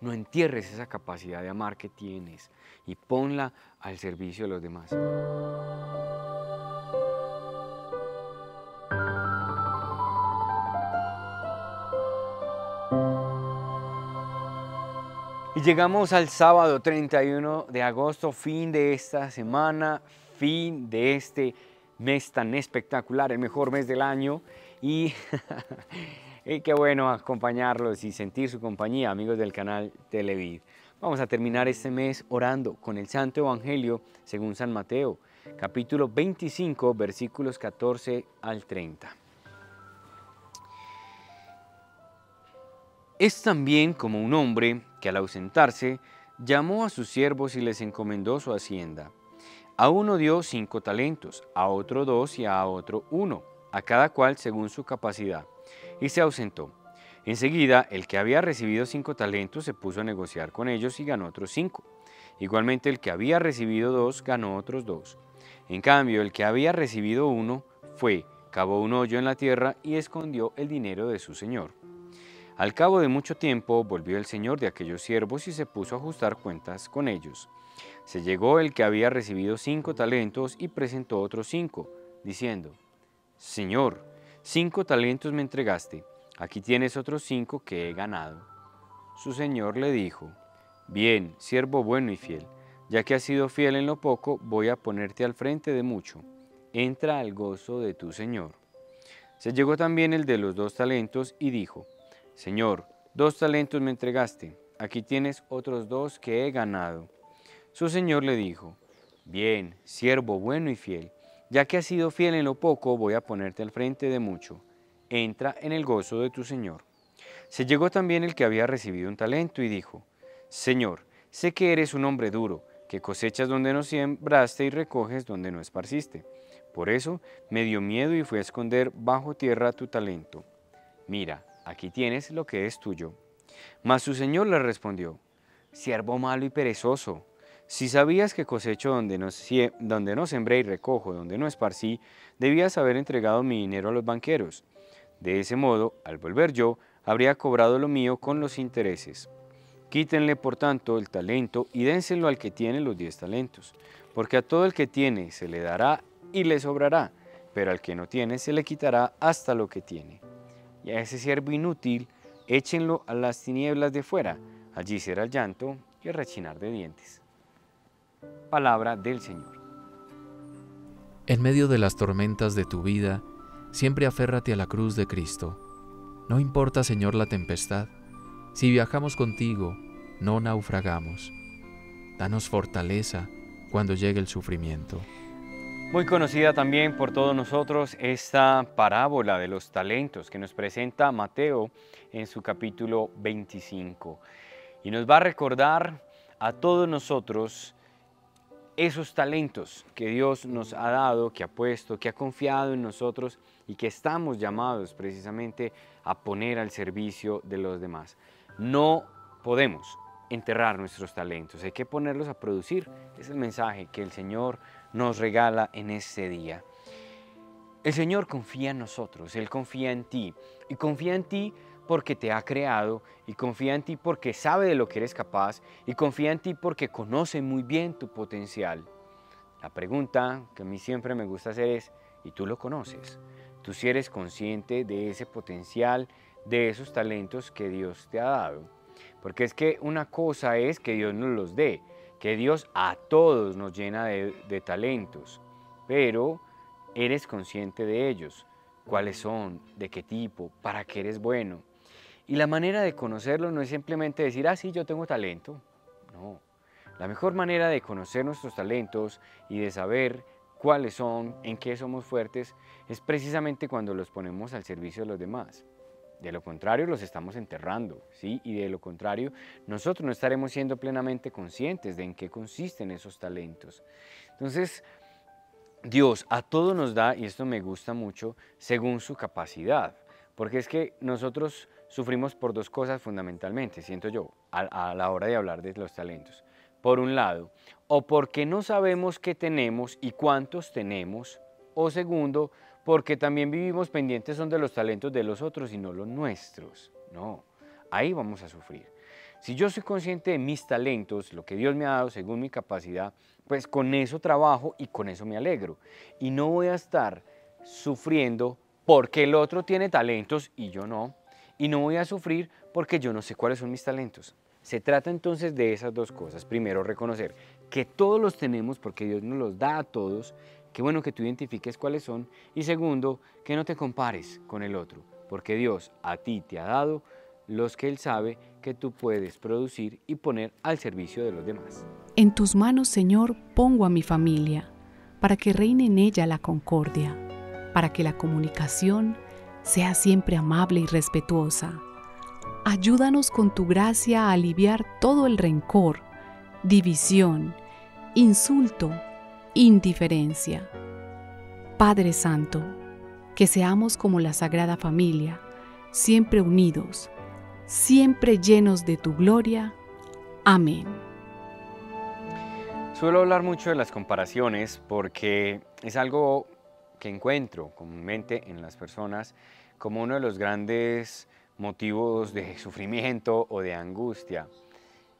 no entierres esa capacidad de amar que tienes y ponla al servicio de los demás. Y llegamos al sábado 31 de agosto, fin de esta semana, fin de este mes tan espectacular, el mejor mes del año. Y, qué bueno acompañarlos y sentir su compañía, amigos del canal Televid. Vamos a terminar este mes orando con el Santo Evangelio según San Mateo, capítulo 25, versículos 14 al 30. Es también como un hombre que al ausentarse llamó a sus siervos y les encomendó su hacienda. A uno dio cinco talentos, a otro dos y a otro uno, a cada cual según su capacidad, y se ausentó. Enseguida, el que había recibido cinco talentos se puso a negociar con ellos y ganó otros cinco. Igualmente, el que había recibido dos ganó otros dos. En cambio, el que había recibido uno fue, cavó un hoyo en la tierra y escondió el dinero de su señor. Al cabo de mucho tiempo volvió el señor de aquellos siervos y se puso a ajustar cuentas con ellos. Se llegó el que había recibido cinco talentos y presentó otros cinco, diciendo, Señor, cinco talentos me entregaste, aquí tienes otros cinco que he ganado. Su señor le dijo, Bien, siervo bueno y fiel, ya que has sido fiel en lo poco, voy a ponerte al frente de mucho. Entra al gozo de tu señor. Se llegó también el de los dos talentos y dijo, Señor, dos talentos me entregaste, aquí tienes otros dos que he ganado. Su señor le dijo, Bien, siervo bueno y fiel, ya que has sido fiel en lo poco, voy a ponerte al frente de mucho. Entra en el gozo de tu señor. Se llegó también el que había recibido un talento y dijo, Señor, sé que eres un hombre duro, que cosechas donde no sembraste y recoges donde no esparciste. Por eso me dio miedo y fui a esconder bajo tierra tu talento. Mira, aquí tienes lo que es tuyo. Mas su señor le respondió, siervo malo y perezoso, si sabías que cosecho donde no, sembré y recojo donde no esparcí, debías haber entregado mi dinero a los banqueros. De ese modo, al volver yo, habría cobrado lo mío con los intereses. Quítenle, por tanto, el talento y dénselo al que tiene los diez talentos, porque a todo el que tiene se le dará y le sobrará, pero al que no tiene se le quitará hasta lo que tiene y a ese siervo inútil échenlo a las tinieblas de fuera, allí será el llanto y el rechinar de dientes. Palabra del Señor. En medio de las tormentas de tu vida, siempre aférrate a la cruz de Cristo. No importa, Señor, la tempestad, si viajamos contigo, no naufragamos. Danos fortaleza cuando llegue el sufrimiento. Muy conocida también por todos nosotros esta parábola de los talentos que nos presenta Mateo en su capítulo 25. Y nos va a recordar a todos nosotros esos talentos que Dios nos ha dado, que ha puesto, que ha confiado en nosotros y que estamos llamados precisamente a poner al servicio de los demás. No podemos enterrar nuestros talentos, hay que ponerlos a producir. Es el mensaje que el Señor nos regala en este día. El Señor confía en nosotros, Él confía en ti y confía en ti porque te ha creado y confía en ti porque sabe de lo que eres capaz y confía en ti porque conoce muy bien tu potencial. La pregunta que a mí siempre me gusta hacer es, ¿y tú lo conoces? ¿Tú si eres consciente de ese potencial, de esos talentos que Dios te ha dado? Porque es que una cosa es que Dios nos los dé, que Dios a todos nos llena de, talentos, pero eres consciente de ellos, cuáles son, de qué tipo, para qué eres bueno. Y la manera de conocerlo no es simplemente decir, ah, sí, yo tengo talento. No. La mejor manera de conocer nuestros talentos y de saber cuáles son, en qué somos fuertes, es precisamente cuando los ponemos al servicio de los demás. De lo contrario, los estamos enterrando, ¿sí? Y de lo contrario, nosotros no estaremos siendo plenamente conscientes de en qué consisten esos talentos. Entonces, Dios a todo nos da, y esto me gusta mucho, según su capacidad. Porque es que nosotros sufrimos por dos cosas fundamentalmente, siento yo, a, la hora de hablar de los talentos. Por un lado, o porque no sabemos qué tenemos y cuántos tenemos, o segundo, porque también vivimos pendientes son de los talentos de los otros y no los nuestros. No, ahí vamos a sufrir. Si yo soy consciente de mis talentos, lo que Dios me ha dado según mi capacidad, pues con eso trabajo y con eso me alegro. Y no voy a estar sufriendo porque el otro tiene talentos y yo no. Y no voy a sufrir porque yo no sé cuáles son mis talentos. Se trata entonces de esas dos cosas. Primero, reconocer que todos los tenemos porque Dios nos los da a todos. Qué bueno que tú identifiques cuáles son. Y segundo, que no te compares con el otro, porque Dios a ti te ha dado los que Él sabe que tú puedes producir y poner al servicio de los demás. En tus manos, Señor, pongo a mi familia, para que reine en ella la concordia, para que la comunicación sea siempre amable y respetuosa Ayúdanos con tu gracia a aliviar todo el rencor, división, insulto, indiferencia. Padre Santo, que seamos como la Sagrada Familia, siempre unidos, siempre llenos de tu gloria. Amén. Suelo hablar mucho de las comparaciones porque es algo que encuentro comúnmente en las personas como uno de los grandes motivos de sufrimiento o de angustia.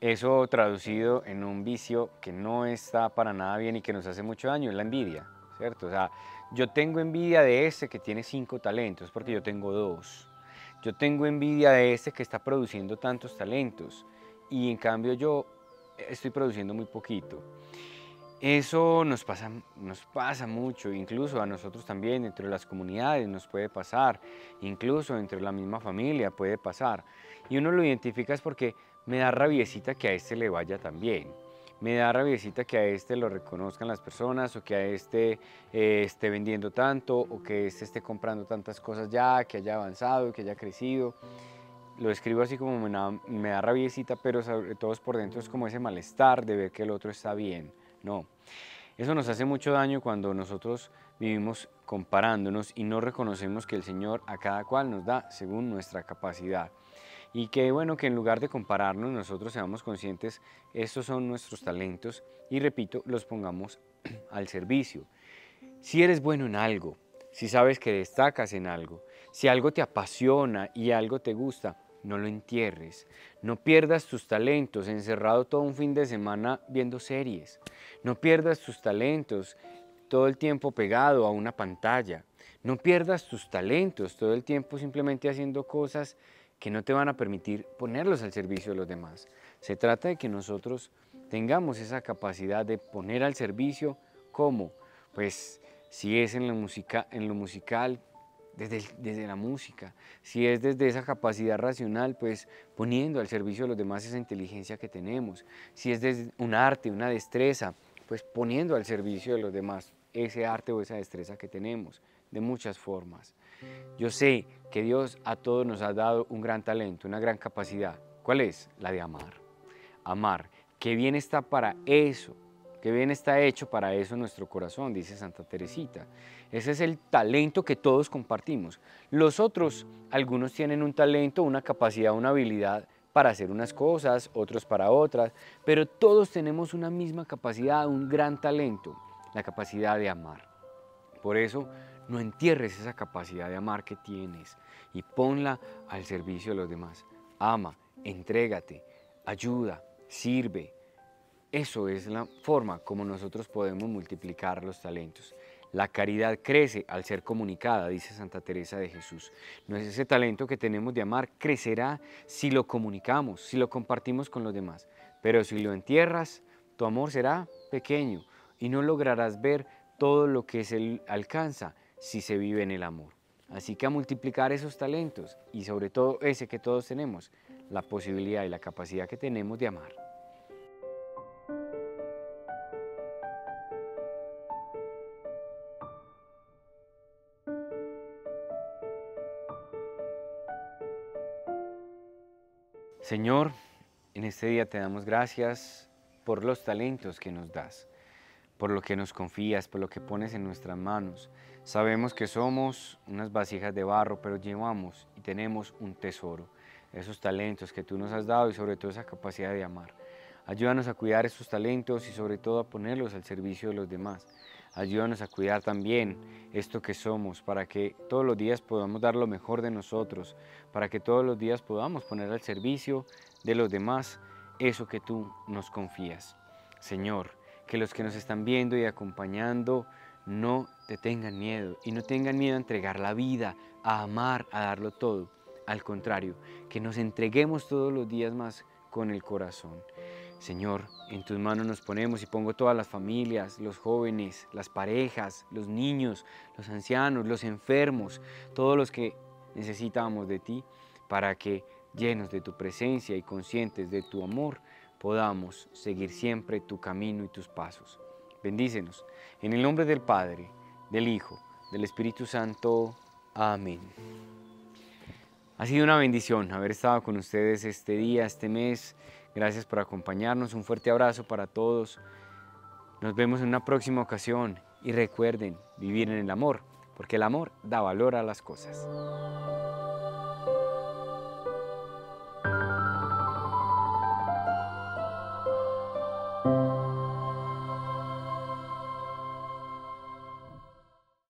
Eso traducido en un vicio que no está para nada bien y que nos hace mucho daño es la envidia, ¿cierto? O sea, yo tengo envidia de ese que tiene cinco talentos porque yo tengo dos. Yo tengo envidia de ese que está produciendo tantos talentos y en cambio yo estoy produciendo muy poquito. Eso nos pasa, nos pasa mucho, incluso a nosotros también, dentro de las comunidades nos puede pasar, incluso entre la misma familia puede pasar. Y uno lo identifica es porque me da rabiecita que a este le vaya tan bien. Me da rabiecita que a este lo reconozcan las personas o que a este eh, esté vendiendo tanto o que este esté comprando tantas cosas ya, que haya avanzado, que haya crecido. Lo escribo así como me da, me rabiecita, pero sobre todo por dentro es como ese malestar de ver que el otro está bien. No. Eso nos hace mucho daño cuando nosotros vivimos comparándonos y no reconocemos que el Señor a cada cual nos da según nuestra capacidad. Y que bueno que en lugar de compararnos nosotros seamos conscientes, estos son nuestros talentos y repito, los pongamos al servicio. Si eres bueno en algo, si sabes que destacas en algo, si algo te apasiona y algo te gusta, no lo entierres, no pierdas tus talentos encerrado todo un fin de semana viendo series, no pierdas tus talentos todo el tiempo pegado a una pantalla, no pierdas tus talentos todo el tiempo simplemente haciendo cosas que no te van a permitir ponerlos al servicio de los demás. Se trata de que nosotros tengamos esa capacidad de poner al servicio como, pues si es en, en lo musical, desde, la música. Si es desde esa capacidad racional, pues poniendo al servicio de los demás esa inteligencia que tenemos. Si es desde un arte, una destreza, pues poniendo al servicio de los demás ese arte o esa destreza que tenemos, de muchas formas. Yo sé que Dios a todos nos ha dado un gran talento, una gran capacidad. ¿Cuál es? La de amar. Amar. Que bien está para eso, que bien está hecho para eso nuestro corazón, dice Santa Teresita. Ese es el talento que todos compartimos. Los otros, algunos tienen un talento, una capacidad, una habilidad para hacer unas cosas, otros para otras, pero todos tenemos una misma capacidad, un gran talento, la capacidad de amar. Por eso, no entierres esa capacidad de amar que tienes y ponla al servicio de los demás. Ama, entrégate, ayuda, sirve, eso es la forma como nosotros podemos multiplicar los talentos. La caridad crece al ser comunicada, dice Santa Teresa de Jesús. No es ese talento que tenemos de amar, crecerá si lo comunicamos, si lo compartimos con los demás. Pero si lo entierras, tu amor será pequeño y no lograrás ver todo lo que se alcanza si se vive en el amor. Así que a multiplicar esos talentos y sobre todo ese que todos tenemos, la posibilidad y la capacidad que tenemos de amar. Señor, en este día te damos gracias por los talentos que nos das, por lo que nos confías, por lo que pones en nuestras manos. Sabemos que somos unas vasijas de barro, pero llevamos y tenemos un tesoro, esos talentos que tú nos has dado y sobre todo esa capacidad de amar. Ayúdanos a cuidar esos talentos y sobre todo a ponerlos al servicio de los demás. Ayúdanos a cuidar también esto que somos, para que todos los días podamos dar lo mejor de nosotros, para que todos los días podamos poner al servicio de los demás eso que tú nos confías. Señor, que los que nos están viendo y acompañando no te tengan miedo y no tengan miedo a entregar la vida, a amar, a darlo todo. Al contrario, que nos entreguemos todos los días más con el corazón. Señor, en tus manos nos ponemos y pongo todas las familias, los jóvenes, las parejas, los niños, los ancianos, los enfermos, todos los que necesitamos de ti para que, llenos de tu presencia y conscientes de tu amor, podamos seguir siempre tu camino y tus pasos. Bendícenos. En el nombre del Padre, del Hijo, del Espíritu Santo. Amén. Ha sido una bendición haber estado con ustedes este día, este mes. Gracias por acompañarnos. Un fuerte abrazo para todos. Nos vemos en una próxima ocasión y recuerden vivir en el amor, porque el amor da valor a las cosas.